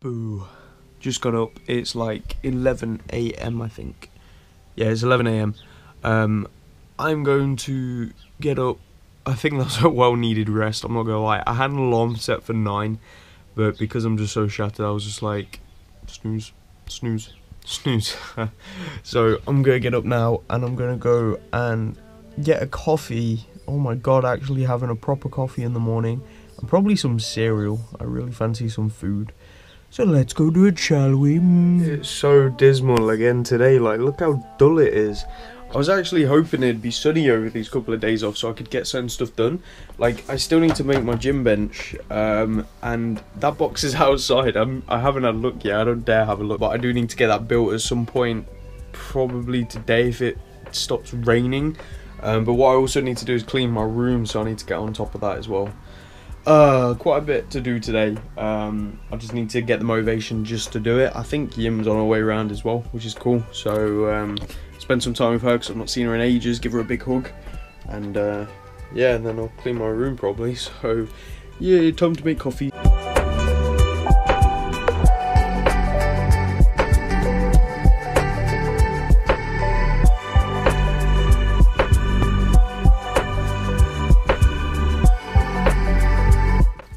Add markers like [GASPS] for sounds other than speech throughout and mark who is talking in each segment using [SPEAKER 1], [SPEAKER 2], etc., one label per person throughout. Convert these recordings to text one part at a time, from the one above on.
[SPEAKER 1] Boo. Just got up. It's like 11 a.m. I think. Yeah, it's 11 a.m. Um, I'm going to get up. I think that's a well-needed rest. I'm not gonna lie. I had an alarm set for nine, but because I'm just so shattered, I was just like, snooze, snooze, snooze. [LAUGHS] so I'm gonna get up now, and I'm gonna go and get a coffee. Oh my god, actually having a proper coffee in the morning, and probably some cereal. I really fancy some food. So let's go do it, shall we? Mm. It's so dismal again today. Like, look how dull it is. I was actually hoping it'd be sunny over these couple of days off so I could get certain stuff done. Like, I still need to make my gym bench, um, and that box is [LAUGHS] outside. I'm, I haven't had a look yet. I don't dare have a look, but I do need to get that built at some point, probably today if it stops raining. Um, but what I also need to do is clean my room, so I need to get on top of that as well. Uh, quite a bit to do today. Um, I just need to get the motivation just to do it. I think Yim's on her way around as well, which is cool. So um, spend some time with her because I've not seen her in ages. Give her a big hug, and uh, yeah, and then I'll clean my room probably. So yeah, time to make coffee.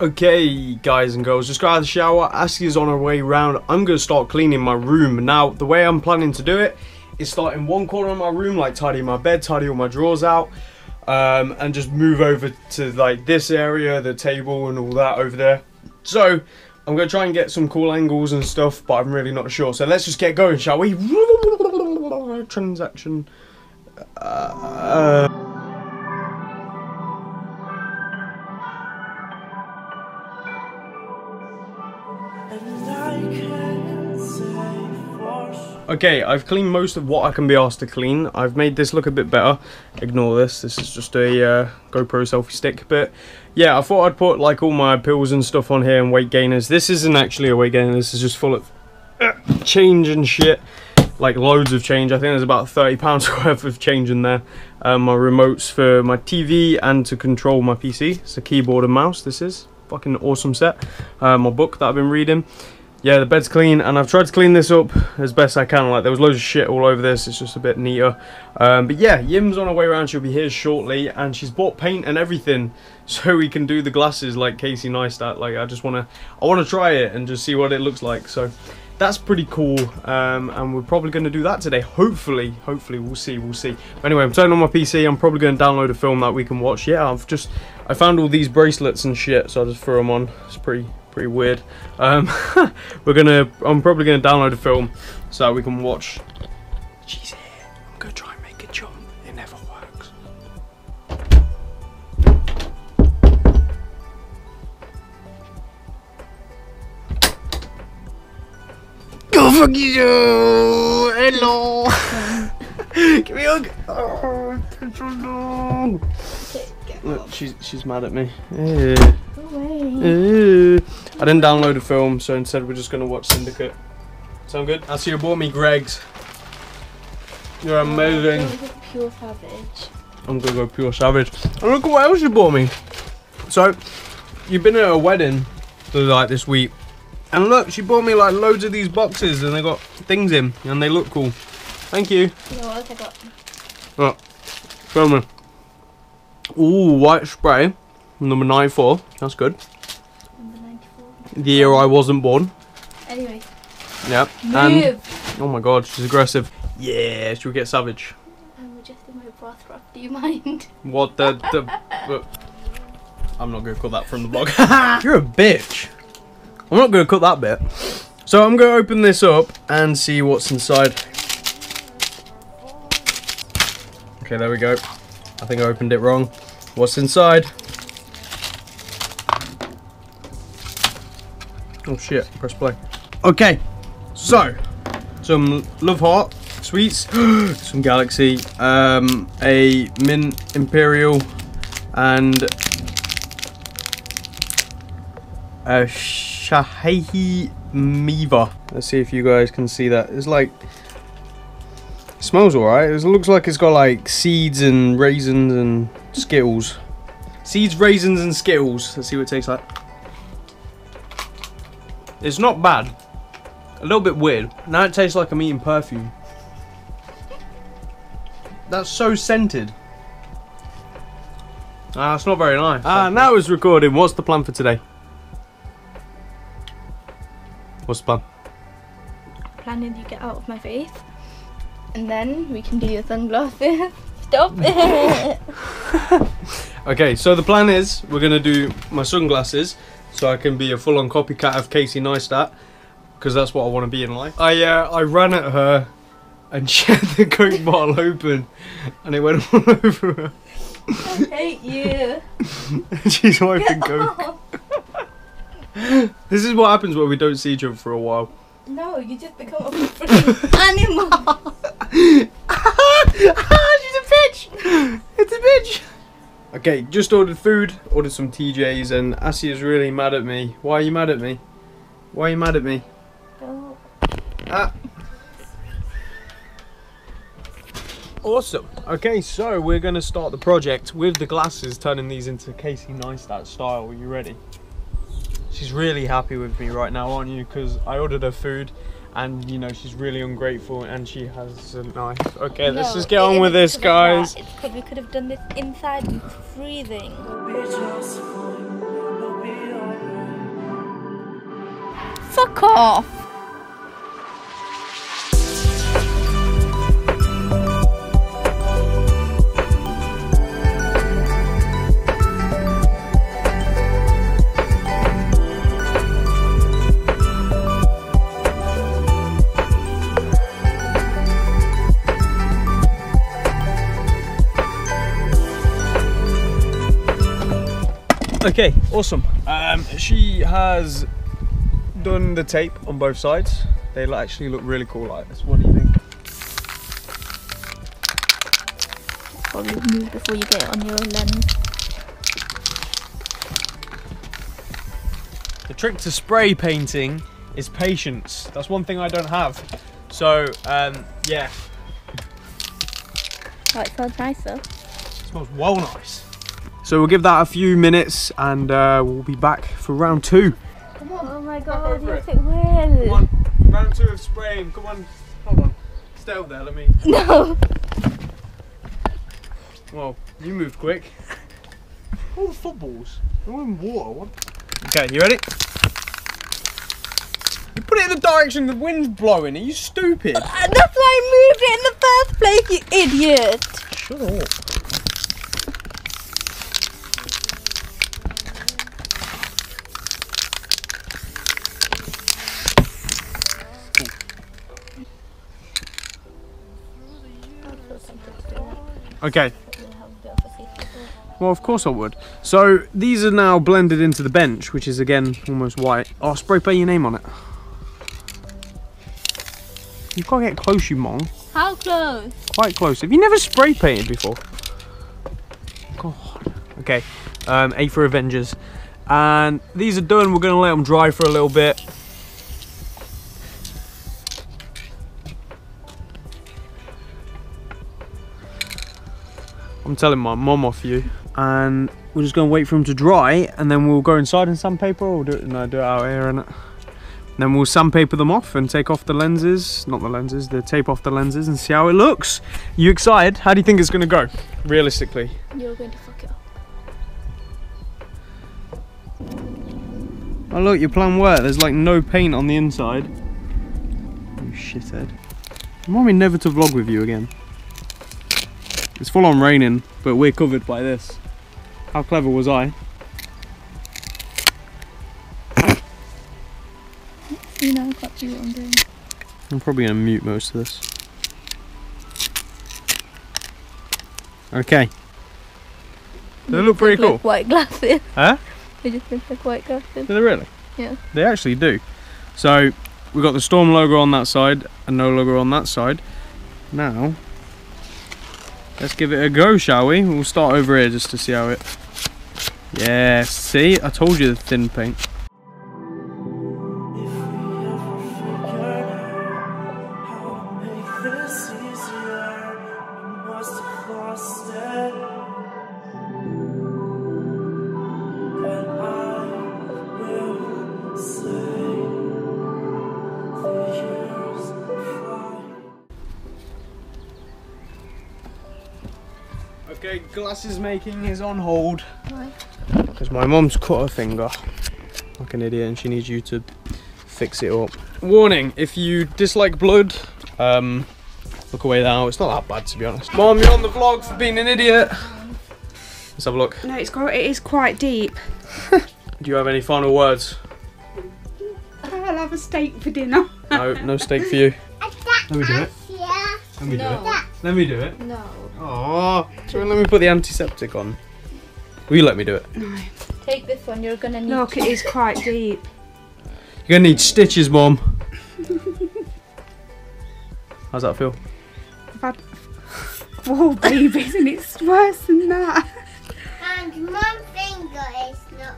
[SPEAKER 1] Okay, guys and girls, just got out of the shower. Askey's on her way round. I'm going to start cleaning my room. Now, the way I'm planning to do it is start in one corner of my room, like tidying my bed, tidy all my drawers out, um, and just move over to like this area, the table and all that over there. So, I'm going to try and get some cool angles and stuff, but I'm really not sure. So let's just get going, shall we? [LAUGHS] Transaction. Uh, uh Okay, I've cleaned most of what I can be asked to clean. I've made this look a bit better. Ignore this. This is just a uh, GoPro selfie stick. But yeah, I thought I'd put like all my pills and stuff on here and weight gainers. This isn't actually a weight gainer. This is just full of uh, change and shit. Like loads of change. I think there's about 30 pounds [LAUGHS] worth of change in there. Um, my remotes for my TV and to control my PC. It's a keyboard and mouse. This is fucking awesome set. Uh, my book that I've been reading yeah, the bed's clean, and I've tried to clean this up as best I can. Like, there was loads of shit all over this. It's just a bit neater. Um, but yeah, Yim's on her way around. She'll be here shortly, and she's bought paint and everything [LAUGHS] so we can do the glasses like Casey Neistat. Like, I just want to, I want to try it and just see what it looks like. So that's pretty cool, um, and we're probably going to do that today. Hopefully, hopefully, we'll see, we'll see. But anyway, I'm turning on my PC. I'm probably going to download a film that we can watch. Yeah, I've just, I found all these bracelets and shit, so I just threw them on. It's pretty pretty weird. Um, [LAUGHS] we're gonna, I'm probably gonna download a film so we can watch. She's here. I'm gonna try and make a jump. It never works. Go fuck you! Hello. [LAUGHS] Give me a hug. Oh, Look, she's she's mad at me. Yeah. I didn't download a film, so instead we're just going to watch Syndicate. Sound good? I see you bought me Greggs. You're oh, amazing.
[SPEAKER 2] I'm gonna Pure Savage.
[SPEAKER 1] I'm going to go Pure Savage. And look what else you bought me. So, you've been at a wedding like this week. And look, she bought me like loads of these boxes and they got things in and they look cool. Thank you.
[SPEAKER 2] You know what I got?
[SPEAKER 1] Oh, film me. Ooh, white spray. Number 94. That's good.
[SPEAKER 2] Number 94.
[SPEAKER 1] The year I wasn't born.
[SPEAKER 2] Anyway.
[SPEAKER 1] Yep.
[SPEAKER 2] Move.
[SPEAKER 1] And oh my god, she's aggressive. Yeah, we get savage?
[SPEAKER 2] I'm adjusting my breath rub. Do you mind? [LAUGHS]
[SPEAKER 1] What the the? [LAUGHS] I'm not gonna cut that from the vlog. [LAUGHS] You're a bitch. I'm not gonna cut that bit. So I'm gonna open this up and see what's inside. Okay, there we go. I think I opened it wrong. What's inside? Oh shit, press play. Okay, so, some Love Heart sweets, [GASPS] some Galaxy, um, a Mint Imperial, and a Shahehi Miva. Let's see if you guys can see that. It's like, it smells alright. It looks like it's got like seeds and raisins and Skittles. Seeds, raisins, and Skittles. Let's see what it tastes like. It's not bad. A little bit weird. Now it tastes like I'm eating perfume. That's so scented. Ah, it's not very nice. Ah, now it's recording. What's the plan for today? What's the plan?
[SPEAKER 2] Planning to get out of my face. And then we can do your sunglasses. [LAUGHS] Stop it! [LAUGHS]
[SPEAKER 1] Okay, so the plan is we're gonna do my sunglasses so I can be a full-on copycat of Casey Neistat because that's what I want to be in life. I uh, I ran at her and [LAUGHS] she had the coke bottle open and it went all over her.
[SPEAKER 2] I hate you.
[SPEAKER 1] She's wiping
[SPEAKER 2] Get
[SPEAKER 1] coke. This is what happens when we don't see each other for a while.
[SPEAKER 2] No, you just become a freaking animal. [LAUGHS]
[SPEAKER 1] She's a bitch! It's a bitch! Okay, just ordered food, ordered some TJs, and Aasiyah's really mad at me. Why are you mad at me? Why are you mad at me?
[SPEAKER 2] Go.
[SPEAKER 1] Ah. Awesome. Okay, so we're going to start the project with the glasses, turning these into Casey Neistat style. Are you ready? She's really happy with me right now, aren't you? Because I ordered her food and, you know, she's really ungrateful and she has a knife. Okay, let's just get
[SPEAKER 2] it
[SPEAKER 1] on with this, guys.
[SPEAKER 2] that. We could have done this inside and it's freezing. Fuck off!
[SPEAKER 1] Okay, awesome. Um, she has done the tape on both sides. They actually look really cool like this. What do you think?
[SPEAKER 2] Probably move before you get it on your lens.
[SPEAKER 1] The trick to spray painting is patience. That's one thing I don't have. So, um, yeah,
[SPEAKER 2] Oh, it smells nicer.
[SPEAKER 1] it smells well nice. So we'll give that a few minutes and uh, we'll be back for round two.
[SPEAKER 2] Come on. Oh my god,
[SPEAKER 1] for
[SPEAKER 2] you
[SPEAKER 1] it.
[SPEAKER 2] fit well.
[SPEAKER 1] Come on, round two of spraying. Come on, hold on. Stay up there, let me. [LAUGHS]
[SPEAKER 2] No.
[SPEAKER 1] Well, you moved quick. [LAUGHS] All the footballs. They're all in water. What? Okay, you ready? You put it in the direction the wind's blowing. Are you stupid?
[SPEAKER 2] Uh, That's why I moved it in the first place, you idiot.
[SPEAKER 1] Shut up. Okay. Well, of course I would. So these are now blended into the bench, which is again almost white. Oh, spray paint your name on it. You've got to get close, you mong.
[SPEAKER 2] How close?
[SPEAKER 1] Quite close. Have you never spray painted before? God. Okay. Um, A for Avengers. And these are done. We're going to let them dry for a little bit. I'm telling my mom off you. And we're just going to wait for them to dry. And then we'll go inside and sandpaper. Or do it, no, do it out here, innit? Then we'll sandpaper them off and take off the lenses, not the lenses, the tape off the lenses and see how it looks. You excited? How do you think it's going to go, realistically?
[SPEAKER 2] You're going to fuck it up.
[SPEAKER 1] Oh look, your plan worked. There's like no paint on the inside. You shithead. Remind me never to vlog with you again. It's full on raining, but we're covered by this. How clever was I?
[SPEAKER 2] You know, exactly what I'm doing.
[SPEAKER 1] I'm probably going to mute most of this. Okay. They look pretty cool.
[SPEAKER 2] Like white glasses.
[SPEAKER 1] Huh?
[SPEAKER 2] They just look like white glasses.
[SPEAKER 1] Do they really?
[SPEAKER 2] Yeah.
[SPEAKER 1] They actually do. So we've got the Storm logo on that side and no logo on that side. Now, let's give it a go, shall we? We'll start over here just to see how it. Yeah, see? I told you the thin paint. Glasses making is on hold.
[SPEAKER 2] Why?
[SPEAKER 1] Because my mum's cut her finger like an idiot and she needs you to fix it up. Warning, if you dislike blood, um, look away now. It's not that bad to be honest. Mom, you're on the vlog for being an idiot. Let's have a look.
[SPEAKER 3] No, it's quite, it is quite deep.
[SPEAKER 1] Do you have any final words?
[SPEAKER 3] I'll have a steak for dinner.
[SPEAKER 1] No, no steak for you. [LAUGHS] Let me do it. Let me do
[SPEAKER 2] No.
[SPEAKER 1] it. Let me do it.
[SPEAKER 2] No.
[SPEAKER 1] Oh, so let me put the antiseptic on. Will you let me do it? No.
[SPEAKER 2] Take this one. You're gonna need.
[SPEAKER 3] Look, it is quite deep.
[SPEAKER 1] You're gonna need stitches, Mom. How's that feel?
[SPEAKER 3] I've had four babies and it's worse than that.
[SPEAKER 4] And one finger is not.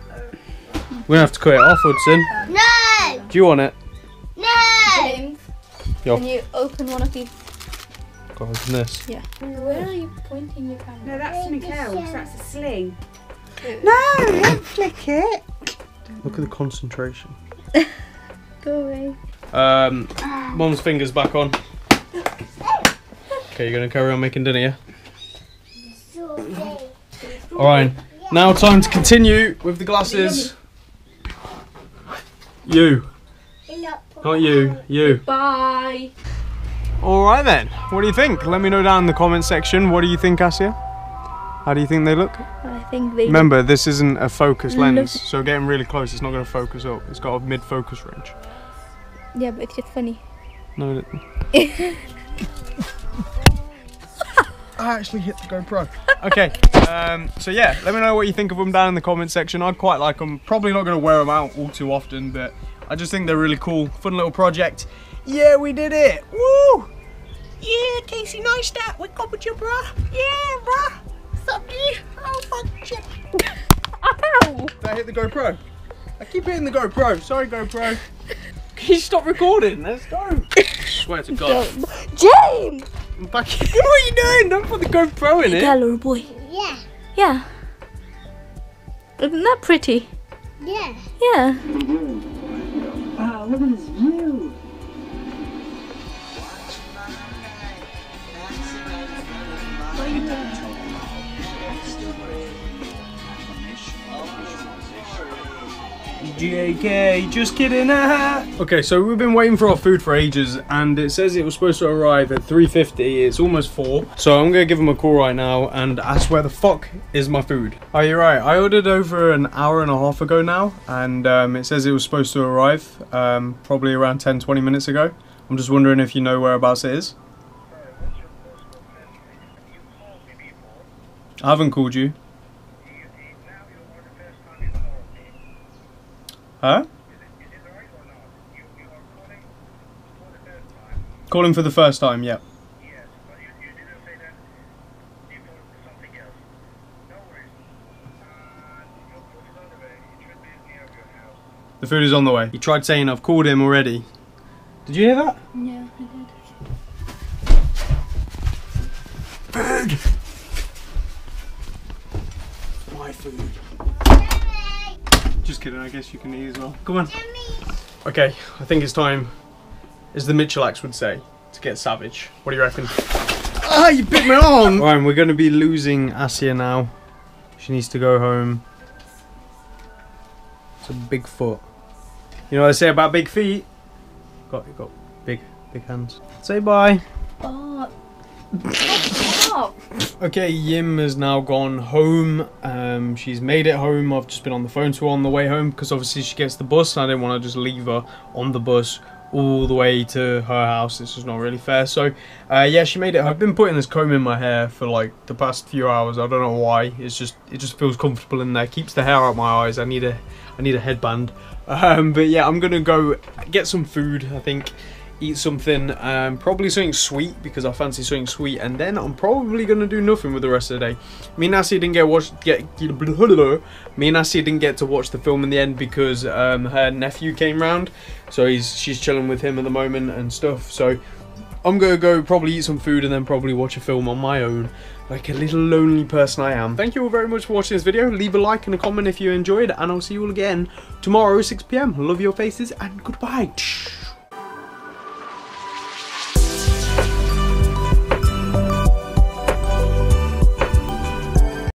[SPEAKER 1] We're gonna have to cut it off, Hudson.
[SPEAKER 4] No!
[SPEAKER 1] Do you want it?
[SPEAKER 4] No!
[SPEAKER 2] James, can you open one of these?
[SPEAKER 1] Go open this.
[SPEAKER 2] Yeah. Where are you pointing your camera?
[SPEAKER 3] No, that's something else. That's a sling. No, don't flick it.
[SPEAKER 1] Look at the concentration.
[SPEAKER 2] Go away.
[SPEAKER 1] Um, Mom's fingers back on. Okay, you're gonna carry on making dinner, yeah? Alright, now time to continue with the glasses. You, not you, you.
[SPEAKER 2] Bye.
[SPEAKER 1] Alright then, what do you think? Let me know down in the comment section. What do you think, Aasiyah? How do you think they look?
[SPEAKER 2] I think they.
[SPEAKER 1] Remember, this isn't a focus lens,
[SPEAKER 2] Look.
[SPEAKER 1] so getting really close, it's not going to focus up. It's got a mid-focus range.
[SPEAKER 2] Yeah, but it's just funny.
[SPEAKER 1] No, it... [LAUGHS] I actually hit the GoPro. Okay, um, so yeah, let me know what you think of them down in the comment section. I quite like them. Probably not going to wear them out all too often, but I just think they're really cool. Fun little project. Yeah, we did it. Woo! Yeah, Casey Neistat, we got with you, bruh. Yeah, bruh. Sup, you? Oh, fuck, shit.
[SPEAKER 2] Ow!
[SPEAKER 1] Did I hit the GoPro? I keep hitting the GoPro. Sorry, GoPro. Can you stop recording? Let's go. Swear to God.
[SPEAKER 2] James!
[SPEAKER 1] I'm back. [LAUGHS] what are you doing? Don't put the GoPro in it.
[SPEAKER 2] Gallery boy.
[SPEAKER 4] Yeah,
[SPEAKER 2] Yeah. Isn't that pretty?
[SPEAKER 4] yeah.
[SPEAKER 2] Yeah.
[SPEAKER 5] Wow, look at this view.
[SPEAKER 1] JK, just kidding. ah. okay, so we've been waiting for our food for ages, and it says it was supposed to arrive at 3:50. It's almost four, so I'm gonna give him a call right now and ask where the fuck is my food. Are you're right. I ordered over an hour and a half ago now, and um, it says it was supposed to arrive um, probably around 10, 20 minutes ago. I'm just wondering if you know whereabouts it is. I haven't called you. Huh? Calling for the first time, yeah. The food is on the way. He tried saying I've called him already. Did you hear that?
[SPEAKER 2] Yeah, I did.
[SPEAKER 1] My food. Just kidding, I guess you can eat as well. Come on. Okay, I think it's time, as the Mitchellax would say, to get savage. What do you reckon? Ah, you bit my arm! Alright, we're going to be losing Aasiyah now. She needs to go home. It's a big foot. You know what I say about big feet? Got, got big, big hands. Say bye.
[SPEAKER 2] Oh. [LAUGHS] [LAUGHS]
[SPEAKER 1] Okay, Yim has now gone home. Um, she's made it home. I've just been on the phone to her on the way home because obviously she gets the bus and I didn't want to just leave her on the bus all the way to her house. This is not really fair. So, uh, yeah, she made it. I've been putting this comb in my hair for like the past few hours. I don't know why. It's just it just feels comfortable in there. Keeps the hair out of my eyes. I need a I need a headband. Um, but yeah, I'm gonna go get some food. I think eat something, um, probably something sweet because I fancy something sweet, and then I'm probably gonna do nothing with the rest of the day. Me and Nassie didn't get watch get [LAUGHS] me and Nassie didn't get to watch the film in the end because um, her nephew came round, so he's she's chilling with him at the moment and stuff. So I'm gonna go probably eat some food and then probably watch a film on my own, like a little lonely person I am. Thank you all very much for watching this video. Leave a like and a comment if you enjoyed, and I'll see you all again tomorrow 6 p.m. Love your faces and goodbye.